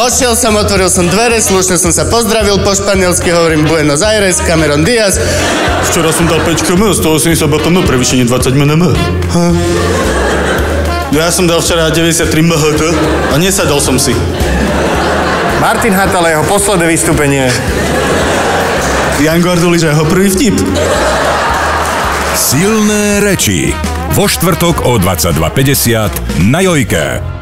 Vošiel som, otvoril som dvere, slušne som sa pozdravil po španielsky, hovorím Buenos Aires, Cameron Diaz. Včera som dal 5 km, 180 BPM, prevýšenie 20 mm. Hm. No ja som dal včera 93 MHT a nesadal som si. Martin Hatala, jeho posledné vystúpenie. Jan Gordulič a jeho prvý vtip. Silné reči. Vo štvrtok o 22.50 na Jojke.